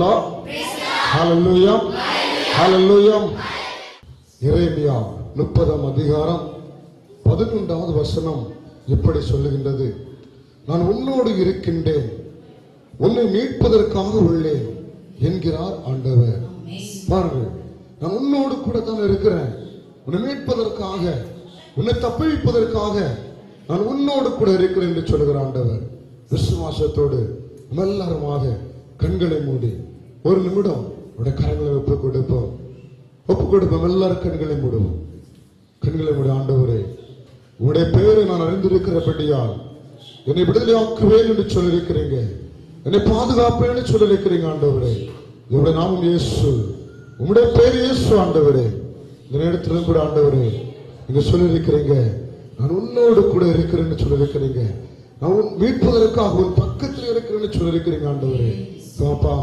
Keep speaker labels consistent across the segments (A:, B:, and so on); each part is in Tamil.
A: Lord. Hallelujah. Hallelujah. எரேமியா முப்பதாம் அதிகாரம் பதினொன்றாவது வசனம் இப்படி சொல்லுகின்றது நான் உன்னோடு இருக்கின்றேன் உன்னை மீட்பதற்காக உள்ளேன் என்கிறார் ஆண்டவர் பாருங்கள் நான் உன்னோடு கூட தான் இருக்கிறேன் உன்னை மீட்பதற்காக உன்னை தப்பிப்பதற்காக நான் உன்னோடு கூட இருக்கிறேன் என்று சொல்லுகிற ஆண்டவர் விசுவாசத்தோடு நம்ம எல்லாருமாக கண்களை மூடி ஒரு நிமிடம் உடைய கரங்களை ஒப்பு கொடுப்போம் ஒப்பு கொடுப்போம் எல்லாரும் கண்களை மூடுவோம். கண்களை மூட ஆண்டவரே. உடைய பெயரை நான் அறிந்திருக்கிறபடியால் என்னை விடுதலையாக்குவேன் என்று சொல்லியிருக்கிறீங்க. என்னை பாதுகாப்பேன்னு சொல்லியிருக்கிறீங்க ஆண்டவரே. இவருடைய நாமம் இயேசு. உம்முடைய பேர் இயேசு ஆண்டவரே. இந்த நேரத்திலும் கூட ஆண்டவரே நீங்க சொல்லியிருக்கிறீங்க. நான் உன்னோடு கூட இருக்கிறேன்னு சொல்லியிருக்கிறீங்க. நான் மீட்பதற்காக ஒரு பக்கத்தில் இருக்கிறேன்னு சொல்லியிருக்கிறீங்க ஆண்டவரே. பாப்பா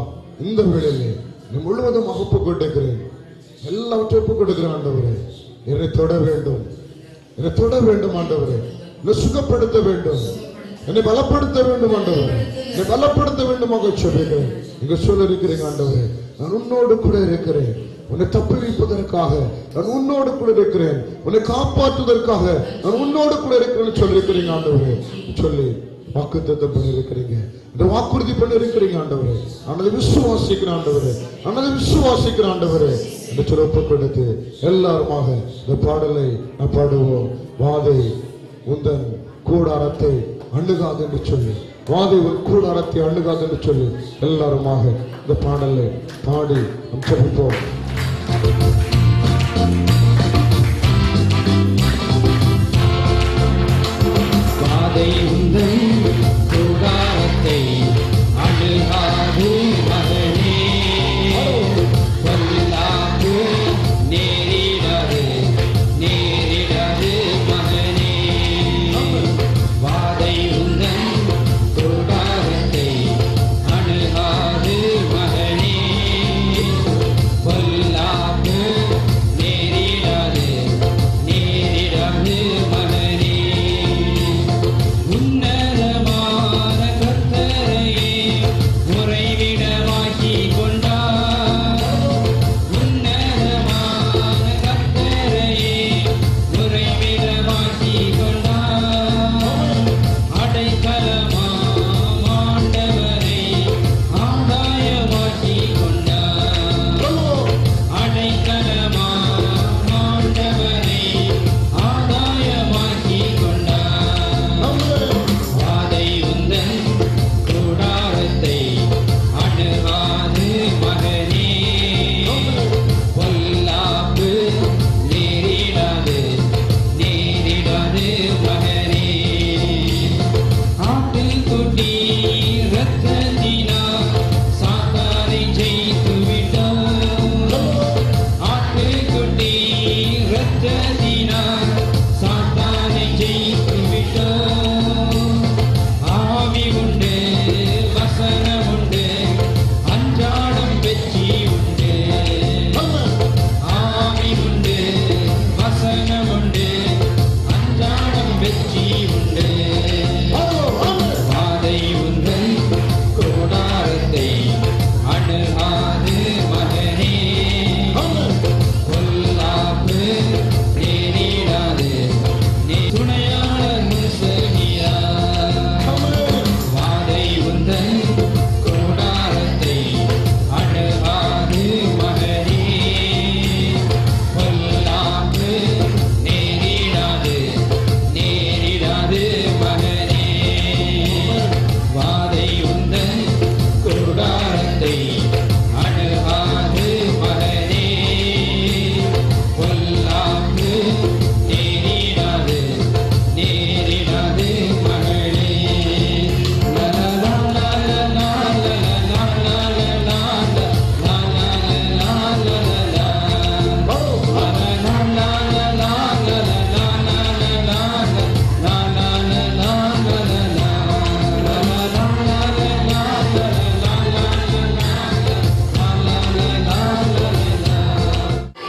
A: இந்த வேளையிலே நீ முழுவதும் ஒப்பு கொடுக்கிறேன். எல்லாவற்றையும் ஒப்பு கொடுக்கிறேன் ஆண்டவரே. என்னை தொட வேண்டும். என்னை தொட வேண்டும் ஆண்டவரே. என்னை சுகப்படுத்த வேண்டும். என்னை பலப்படுத்த வேண்டும் ஆண்டவரே. என்னை பலப்படுத்த வேண்டுமாக சொல்லுகிறேன் இங்க சொல்ல இருக்கிறீங்க ஆண்டவரே. நான் உன்னோடு கூட இருக்கிறேன். உன்னை தப்பு வைப்பதற்காக நான் உன்னோடு கூட இருக்கிறேன். உன்னை காப்பாற்றுவதற்காக நான் உன்னோடு கூட இருக்கிறேன்னு சொல்லியிருக்கிறீங்க ஆண்டவரே. சொல்லி வாக்குத்தத்தம் பண்ணியிருக்கிறீங்க. இந்த வாக்குறுதி பண்ணிருக்கிறீங்க ஆண்டவரே ஆனது விசுவாசிக்கிற ஆண்டவரே ஆனது விசுவாசிக்கிற ஆண்டவரே இந்த சிறப்பு கொடுத்து எல்லாருமாக இந்த பாடலை நான் பாடுவோம் வாதை உந்தன் கூடாரத்தை அணுகாது என்று சொல்லி வாதை ஒரு கூடாரத்தை அணுகாது என்று சொல்லி எல்லாருமாக இந்த பாடலை பாடி நாம்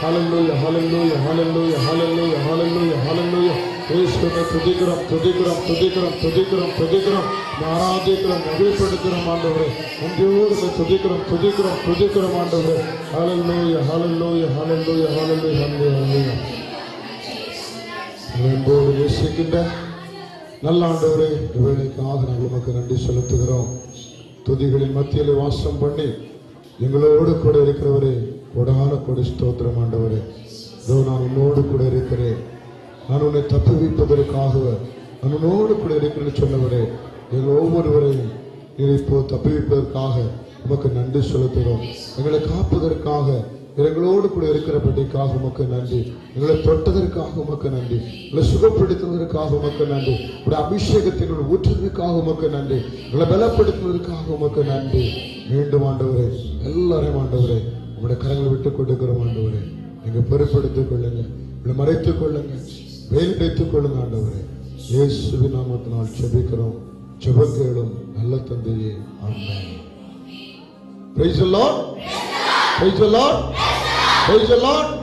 A: Hallelujah, hallelujah, hallelujah, hallelujah, hallelujah, hallelujah.
B: இயேசுவை துதிக்கிறோம் துதிக்கிறோம் துதிக்கிறோம் துதிக்கிறோம் துதிக்கிறோம் ஆராதிக்கிறோம் மகிழ்ப்படுத்துகிறோம் ஆண்டவரே நன்றியோடு உம்மை துதிக்கிறோம் துதிக்கிறோம் துதிக்கிறோம் ஆண்டவரே ஹalleluya ஹalleluya ஹalleluya ஹalleluya ஹalleluya அன்போடு நேசிக்கின்ற நல்ல ஆண்டவரே இந்த வேலைக்காக நாங்கள் உமக்கு நன்றி செலுத்துகிறோம் துதிகளின் மத்தியிலே வாசம் பண்ணி எங்களோடு கூட இருக்கிறவரே கொடான கொடி ஸ்தோத்திரம் ஆண்டவரே. இதோ நான் உன்னோடு கூட இருக்கிறேன். நான் உன்னை தப்புவிப்பதற்காக நான் உன்னோடு கூட இருக்கிறேன்னு சொன்னவரே எங்கள் ஒவ்வொருவரையும் நீர் இப்போ தப்புவிப்பதற்காக உமக்கு நன்றி செலுத்துகிறோம். எங்களை காப்பதற்காக எங்களோடு கூட இருக்கிறபடிக்காக உமக்கு நன்றி. எங்களை தொட்டதற்காக உமக்கு நன்றி. எங்களை சுகப்படுத்துவதற்காக உமக்கு நன்றி. உடைய அபிஷேகத்தை எங்களை ஊற்றுவதற்காக உமக்கு நன்றி. எங்களை பலப்படுத்துவதற்காக உமக்கு நன்றி. மீண்டும் ஆண்டவரே எல்லாரையும் ஆண்டவரே உங்களுடைய கரங்களை விட்டு கொடுக்கிறோம் ஆண்டவரே. நீங்க பொறுப்படுத்திக் கொள்ளுங்க உங்களை மறைத்துக் கொள்ளுங்க வெயில் வைத்துக் கொள்ளுங்க ஆண்டவரே. இயேசுவி நாமத்தினால் செபிக்கிறோம் செபக்கேளும் நல்ல தந்தையே. ஆமென். Praise the praise Praise praise Lord.